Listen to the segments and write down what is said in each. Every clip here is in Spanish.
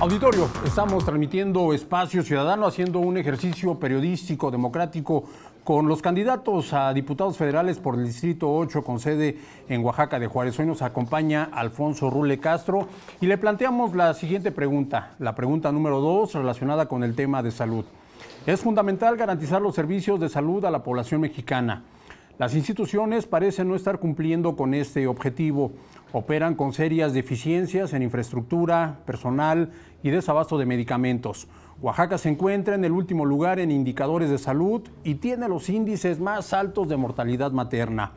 Auditorio, estamos transmitiendo Espacio Ciudadano, haciendo un ejercicio periodístico, democrático, con los candidatos a diputados federales por el Distrito 8 con sede en Oaxaca de Juárez. Hoy nos acompaña Alfonso Rule Castro y le planteamos la siguiente pregunta, la pregunta número dos relacionada con el tema de salud. Es fundamental garantizar los servicios de salud a la población mexicana. Las instituciones parecen no estar cumpliendo con este objetivo. Operan con serias deficiencias en infraestructura, personal y desabasto de medicamentos. Oaxaca se encuentra en el último lugar en indicadores de salud y tiene los índices más altos de mortalidad materna.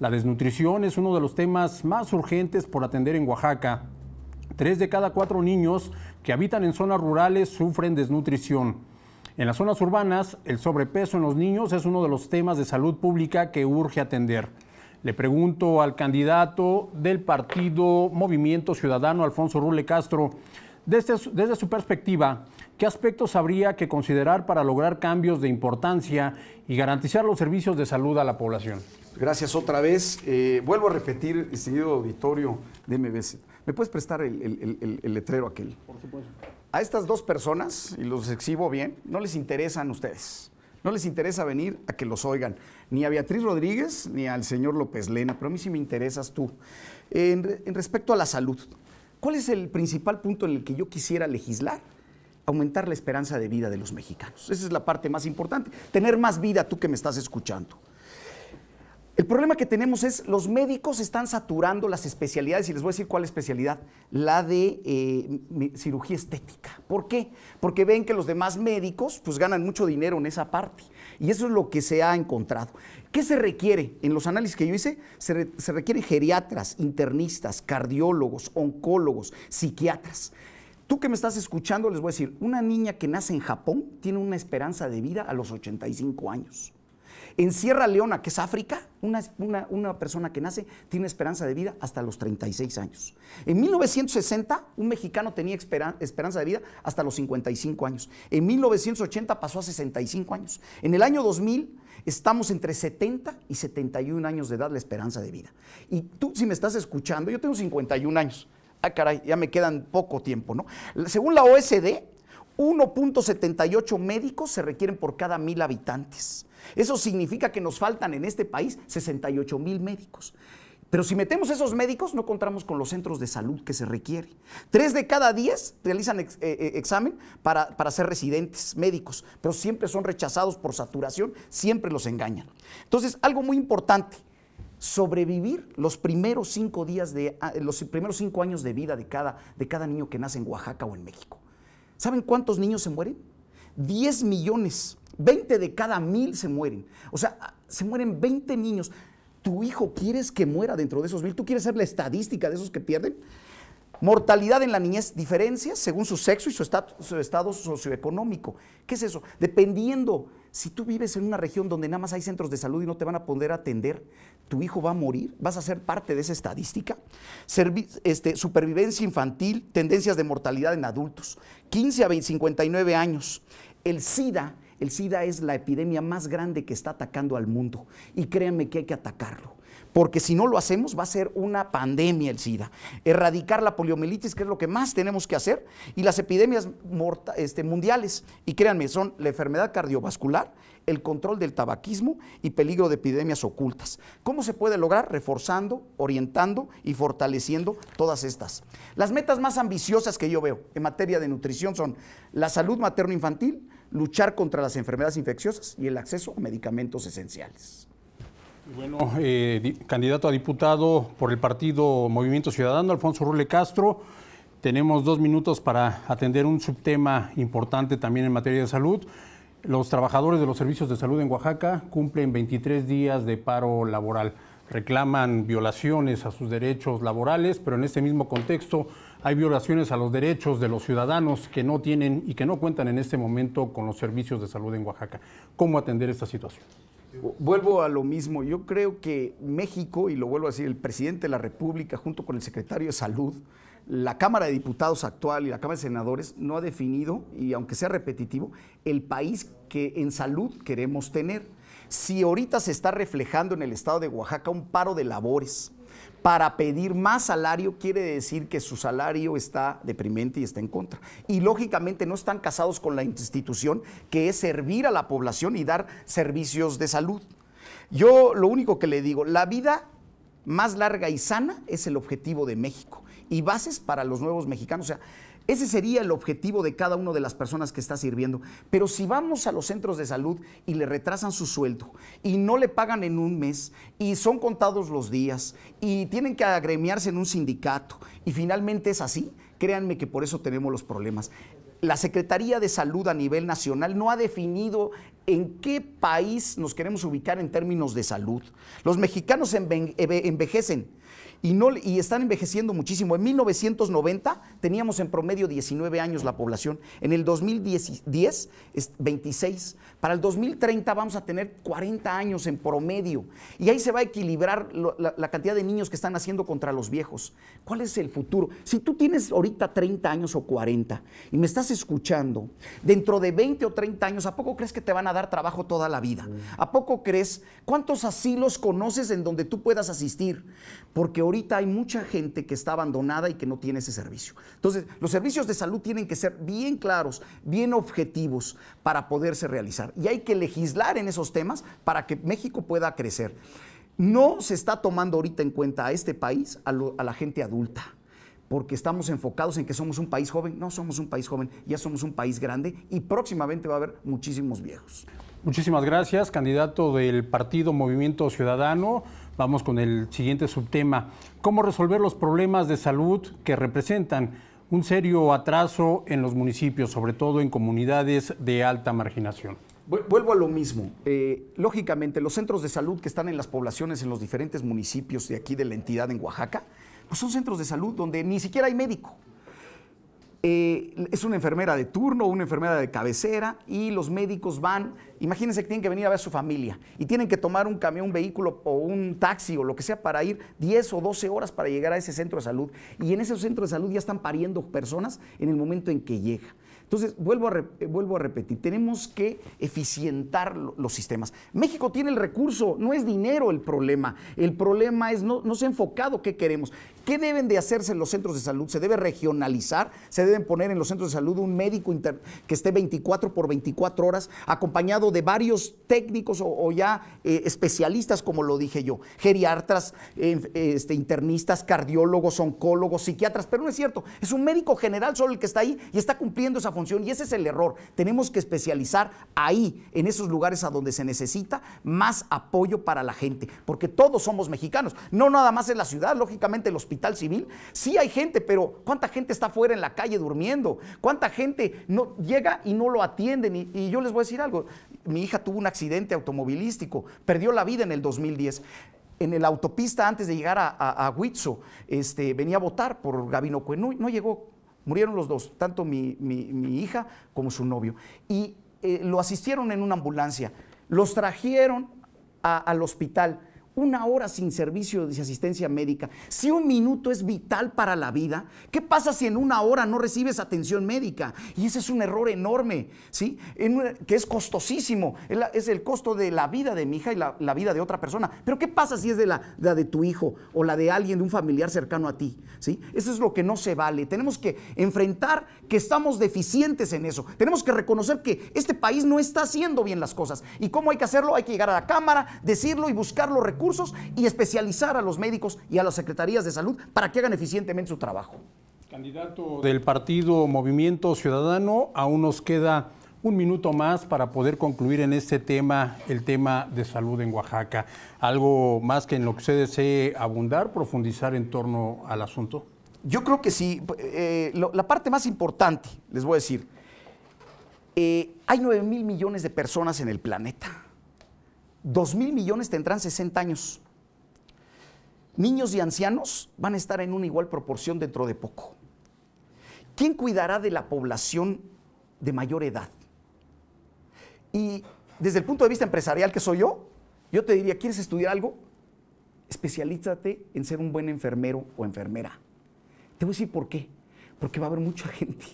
La desnutrición es uno de los temas más urgentes por atender en Oaxaca. Tres de cada cuatro niños que habitan en zonas rurales sufren desnutrición. En las zonas urbanas, el sobrepeso en los niños es uno de los temas de salud pública que urge atender. Le pregunto al candidato del partido Movimiento Ciudadano, Alfonso Rule Castro, desde, desde, su perspectiva, ¿qué aspectos habría que considerar para lograr cambios de importancia y garantizar los servicios de salud a la población? Gracias otra vez. Eh, vuelvo a repetir, distinguido auditorio de MBS. ¿Me puedes prestar el, el, el, el, letrero aquel? Por supuesto. A estas dos personas, y los exhibo bien, no les interesan ustedes. No les interesa venir a que los oigan, ni a Beatriz Rodríguez ni al señor López Lena, pero a mí sí me interesas tú. En, en respecto a la salud, ¿cuál es el principal punto en el que yo quisiera legislar? Aumentar la esperanza de vida de los mexicanos. Esa es la parte más importante. Tener más vida tú que me estás escuchando. El problema que tenemos es los médicos están saturando las especialidades y les voy a decir cuál especialidad, la de eh, cirugía estética. ¿Por qué? Porque ven que los demás médicos pues ganan mucho dinero en esa parte y eso es lo que se ha encontrado. ¿Qué se requiere? En los análisis que yo hice, se, re, se requieren geriatras, internistas, cardiólogos, oncólogos, psiquiatras. Tú que me estás escuchando, les voy a decir, una niña que nace en Japón tiene una esperanza de vida a los 85 años. En Sierra Leona, que es África, una, una, persona que nace tiene esperanza de vida hasta los 36 años. En 1960, un mexicano tenía esperan, esperanza de vida hasta los 55 años. En 1980 pasó a 65 años. En el año 2000 estamos entre 70 y 71 años de edad la esperanza de vida. Y tú, si me estás escuchando, yo tengo 51 años. Ah, caray, ya me quedan poco tiempo, ¿no? Según la OSD, 1.78 médicos se requieren por cada mil habitantes. Eso significa que nos faltan en este país 68 mil médicos. Pero si metemos esos médicos, no contamos con los centros de salud que se requiere. Tres de cada diez realizan ex, eh, examen para, para, ser residentes médicos, pero siempre son rechazados por saturación, siempre los engañan. Entonces, algo muy importante, sobrevivir los primeros cinco días de, los primeros cinco años de vida de cada, de cada niño que nace en Oaxaca o en México. ¿Saben cuántos niños se mueren? 10 millones. 20 de cada mil se mueren. O sea, se mueren 20 niños. ¿Tu hijo quieres que muera dentro de esos mil? ¿Tú quieres ser la estadística de esos que pierden? Mortalidad en la niñez, diferencias según su sexo y su estado, socioeconómico. ¿Qué es eso? Dependiendo, si tú vives en una región donde nada más hay centros de salud y no te van a poder atender, tu hijo va a morir, vas a ser parte de esa estadística. Este, supervivencia infantil, tendencias de mortalidad en adultos, 15 a 20, 59 años. El SIDA, el SIDA es la epidemia más grande que está atacando al mundo y créanme que hay que atacarlo porque si no lo hacemos va a ser una pandemia el SIDA. Erradicar la poliomielitis, que es lo que más tenemos que hacer, y las epidemias este, mundiales, y créanme, son la enfermedad cardiovascular, el control del tabaquismo y peligro de epidemias ocultas. ¿Cómo se puede lograr? Reforzando, orientando y fortaleciendo todas estas. Las metas más ambiciosas que yo veo en materia de nutrición son la salud materno-infantil, luchar contra las enfermedades infecciosas y el acceso a medicamentos esenciales. Bueno, eh, candidato a diputado por el partido Movimiento Ciudadano, Alfonso Rule Castro. Tenemos dos minutos para atender un subtema importante también en materia de salud. Los trabajadores de los servicios de salud en Oaxaca cumplen 23 días de paro laboral. Reclaman violaciones a sus derechos laborales, pero en este mismo contexto hay violaciones a los derechos de los ciudadanos que no tienen y que no cuentan en este momento con los servicios de salud en Oaxaca. ¿Cómo atender esta situación? Vuelvo a lo mismo. Yo creo que México, y lo vuelvo a decir, el presidente de la República, junto con el secretario de Salud, la Cámara de Diputados actual y la Cámara de Senadores no ha definido, y aunque sea repetitivo, el país que en salud queremos tener. Si ahorita se está reflejando en el estado de Oaxaca un paro de labores, para pedir más salario quiere decir que su salario está deprimente y está en contra. Y lógicamente no están casados con la institución que es servir a la población y dar servicios de salud. Yo lo único que le digo, la vida más larga y sana es el objetivo de México y bases para los nuevos mexicanos. O sea, ese sería el objetivo de cada una de las personas que está sirviendo. Pero si vamos a los centros de salud y le retrasan su sueldo y no le pagan en un mes y son contados los días y tienen que agremiarse en un sindicato y finalmente es así, créanme que por eso tenemos los problemas. La Secretaría de Salud a nivel nacional no ha definido en qué país nos queremos ubicar en términos de salud. Los mexicanos envejecen y, no, y están envejeciendo muchísimo. En 1990 teníamos en promedio 19 años la población, en el 2010 es 26, para el 2030 vamos a tener 40 años en promedio y ahí se va a equilibrar la, cantidad de niños que están naciendo contra los viejos. ¿Cuál es el futuro? Si tú tienes ahorita 30 años o 40 y me estás escuchando, dentro de 20 o 30 años, ¿a poco crees que te van a dar trabajo toda la vida? ¿A poco crees cuántos asilos conoces en donde tú puedas asistir? Porque ahorita hay mucha gente que está abandonada y que no tiene ese servicio. Entonces, los servicios de salud tienen que ser bien claros, bien objetivos para poderse realizar. Y hay que legislar en esos temas para que México pueda crecer. No se está tomando ahorita en cuenta a este país, a, a la gente adulta porque estamos enfocados en que somos un país joven. No somos un país joven, ya somos un país grande y próximamente va a haber muchísimos viejos. Muchísimas gracias, candidato del Partido Movimiento Ciudadano. Vamos con el siguiente subtema. ¿Cómo resolver los problemas de salud que representan un serio atraso en los municipios, sobre todo en comunidades de alta marginación? Vuelvo a lo mismo. Eh, lógicamente, los centros de salud que están en las poblaciones, en los diferentes municipios de aquí de la entidad en Oaxaca, pues son centros de salud donde ni siquiera hay médico. Eh, es una enfermera de turno, una enfermera de cabecera y los médicos van, imagínense que tienen que venir a ver a su familia y tienen que tomar un camión, un vehículo o un taxi o lo que sea para ir 10 o 12 horas para llegar a ese centro de salud. Y en ese centro de salud ya están pariendo personas en el momento en que llega. Entonces, vuelvo a, eh, vuelvo a repetir, tenemos que eficientar los sistemas. México tiene el recurso, no es dinero el problema. El problema es no, no se ha enfocado qué queremos. ¿Qué deben de hacerse en los centros de salud? Se debe regionalizar, se deben poner en los centros de salud un médico que esté 24 por 24 horas, acompañado de varios técnicos o, ya eh, especialistas, como lo dije yo, geriatras, este, internistas, cardiólogos, oncólogos, psiquiatras, pero no es cierto, es un médico general solo el que está ahí y está cumpliendo esa función y ese es el error. Tenemos que especializar ahí, en esos lugares a donde se necesita más apoyo para la gente, porque todos somos mexicanos, no nada más en la ciudad, lógicamente los hospital civil, sí hay gente, pero ¿cuánta gente está fuera en la calle durmiendo? ¿Cuánta gente no llega y no lo atienden? Y, yo les voy a decir algo, mi hija tuvo un accidente automovilístico, perdió la vida en el 2010 en la autopista antes de llegar a, a, este, venía a votar por Gabino Cuen. No, llegó, murieron los dos, tanto mi, hija como su novio. Y eh, lo asistieron en una ambulancia, los trajeron al hospital una hora sin servicio de asistencia médica. Si un minuto es vital para la vida, ¿qué pasa si en una hora no recibes atención médica? Y ese es un error enorme, ¿sí? que es costosísimo. Es el costo de la vida de mi hija y la, vida de otra persona. Pero ¿qué pasa si es de la, de tu hijo o la de alguien, de un familiar cercano a ti? ¿sí? Eso es lo que no se vale. Tenemos que enfrentar que estamos deficientes en eso. Tenemos que reconocer que este país no está haciendo bien las cosas. ¿Y cómo hay que hacerlo? Hay que llegar a la Cámara, decirlo y buscar los y especializar a los médicos y a las secretarías de salud para que hagan eficientemente su trabajo. Candidato del partido Movimiento Ciudadano, aún nos queda un minuto más para poder concluir en este tema, el tema de salud en Oaxaca. ¿Algo más que en lo que usted desee abundar, profundizar en torno al asunto? Yo creo que sí. Eh, la parte más importante, les voy a decir, eh, hay 9 mil millones de personas en el planeta. 2 mil millones tendrán 60 años. Niños y ancianos van a estar en una igual proporción dentro de poco. ¿Quién cuidará de la población de mayor edad? Y desde el punto de vista empresarial que soy yo, yo te diría, ¿quieres estudiar algo? Especialízate en ser un buen enfermero o enfermera. Te voy a decir por qué. Porque va a haber mucha gente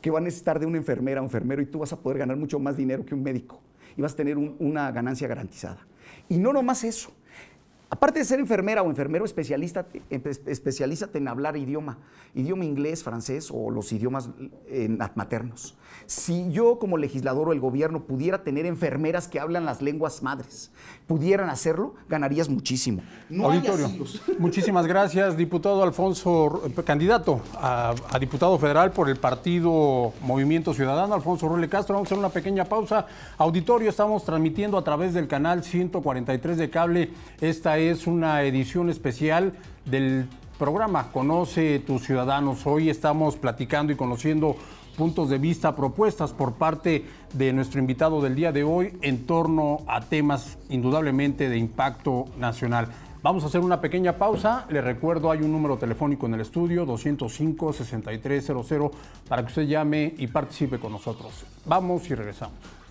que va a necesitar de una enfermera o enfermero y tú vas a poder ganar mucho más dinero que un médico y vas a tener una ganancia garantizada. Y no nomás eso, Aparte de ser enfermera o enfermero especialista, especialízate en hablar idioma, idioma inglés, francés o los idiomas eh, maternos. Si yo como legislador o el gobierno pudiera tener enfermeras que hablan las lenguas madres, pudieran hacerlo, ganarías muchísimo. Auditorio, muchísimas gracias, diputado Alfonso, candidato a, diputado federal por el partido Movimiento Ciudadano, Alfonso Rule Castro. Vamos a hacer una pequeña pausa. Auditorio, estamos transmitiendo a través del canal 143 de cable. Esta es es una edición especial del programa Conoce tus ciudadanos. Hoy estamos platicando y conociendo puntos de vista, propuestas por parte de nuestro invitado del día de hoy en torno a temas indudablemente de impacto nacional. Vamos a hacer una pequeña pausa. Le recuerdo, hay un número telefónico en el estudio, 205-6300, para que usted llame y participe con nosotros. Vamos y regresamos.